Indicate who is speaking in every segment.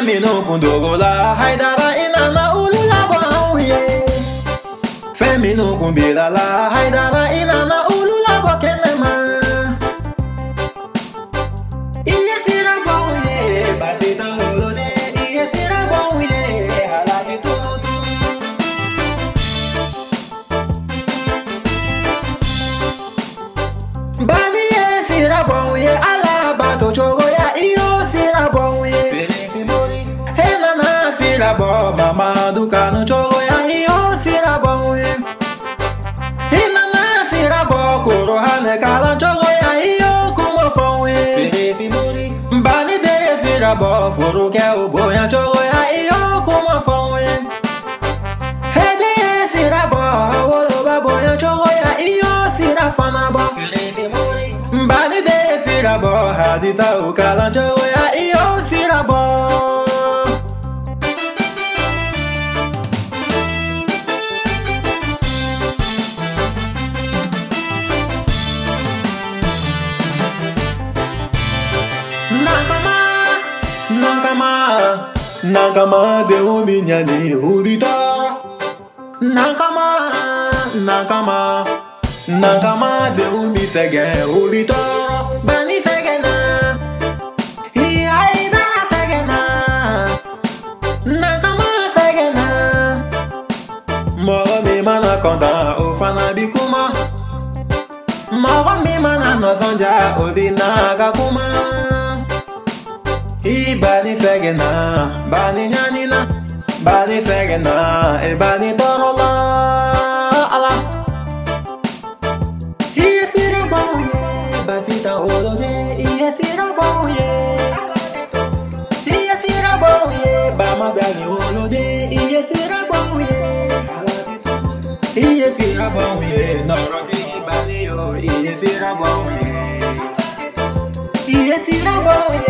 Speaker 1: Femino kundogola haidara ina maulila bwauye Femino kumbilala haidara ina sirabo mamaduka no jogo ya hiyo sirabo we Inana sirabo koro hane né, kala jogo ya hiyo kumo fonwe Filipi muri Mbani de sirabo furu ke ubo é ya jogo ya hiyo kumo fonwe Hede sirabo wolo é babo ya jogo ya hiyo sirafana bo Filipi muri Mbani de sirabo hadita ukala jogo 仲間でおみにゃに降りた仲間仲間仲間で海せげ降りたバニせげないやいだせげな仲間せげなもうみまなこだおファナビクマもうみまなのそんじゃおりながくま noroti bani yo, iye sira bauye. Iye sira bauye, madane olode, iye sira bauye, halaki tunutu. Femi no dodo do la, bani de ulula bo, iye dile sira jea, halaki tunutu. Hena na sira bo, moji sabe di choya. Bani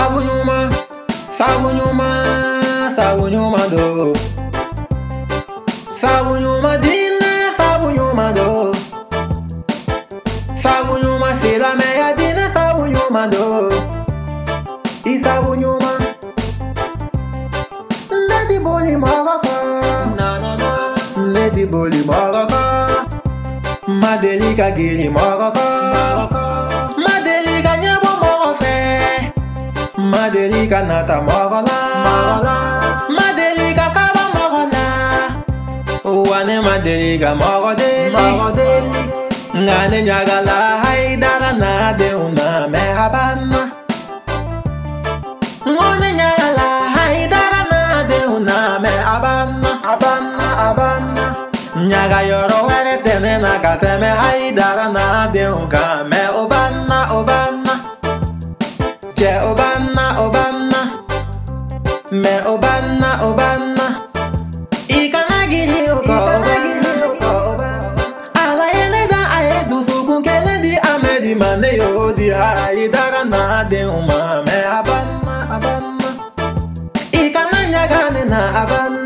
Speaker 1: Salvo numa, salvo numa, salvo numa dor Salvo numa dina, salvo numa dor Salvo numa fila meia dina, salvo numa dor E salvo numa. Lady Bully Mogocó Lady Bully Mogocó Madelica Guilherme Mogocó Madelika nata morola. Morola. Madelika kaba morola. Wane madelika morode. Morode. Ngane nyagala haidara na de una mehabana. Ngone nyagala haidara na de una mehabana. Abana abana. Nyaga yoro were tene na kateme haidara na de unka me me obanna obanna ikanagiri ụka ọba ala eleda ayeduzugwu nke ledi amedi ma ne ya odi ha idara na adị ụma me abanna abanna ikananya gani na abanna